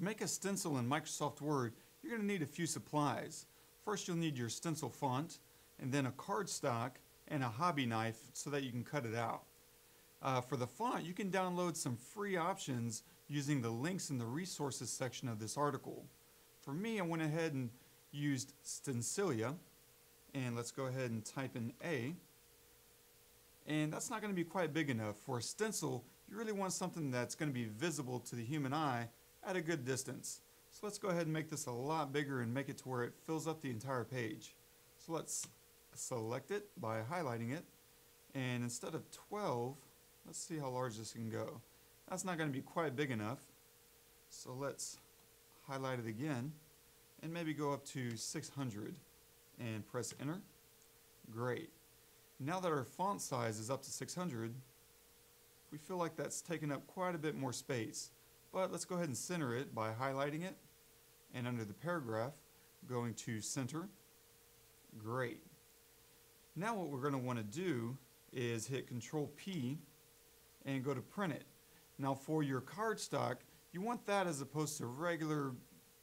To make a stencil in Microsoft Word, you're going to need a few supplies. First, you'll need your stencil font, and then a cardstock and a hobby knife so that you can cut it out. Uh, for the font, you can download some free options using the links in the resources section of this article. For me, I went ahead and used Stencilia, and let's go ahead and type in A. And that's not going to be quite big enough. For a stencil, you really want something that's going to be visible to the human eye at a good distance. So let's go ahead and make this a lot bigger and make it to where it fills up the entire page. So let's select it by highlighting it. And instead of 12, let's see how large this can go. That's not going to be quite big enough. So let's highlight it again and maybe go up to 600 and press enter. Great. Now that our font size is up to 600, we feel like that's taken up quite a bit more space. But let's go ahead and center it by highlighting it and under the paragraph going to center. Great. Now what we're going to want to do is hit Control P and go to print it. Now for your cardstock, you want that as opposed to regular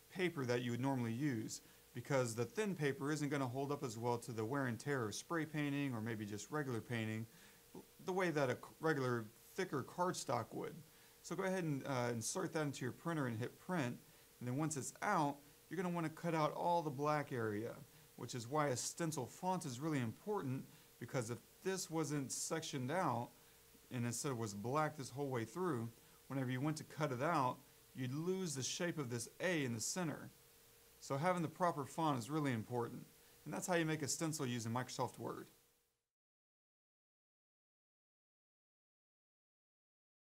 paper that you would normally use because the thin paper isn't going to hold up as well to the wear and tear of spray painting or maybe just regular painting the way that a regular thicker cardstock would. So go ahead and uh, insert that into your printer and hit print and then once it's out you're going to want to cut out all the black area which is why a stencil font is really important because if this wasn't sectioned out and instead was black this whole way through, whenever you went to cut it out, you'd lose the shape of this A in the center. So having the proper font is really important. And that's how you make a stencil using Microsoft Word.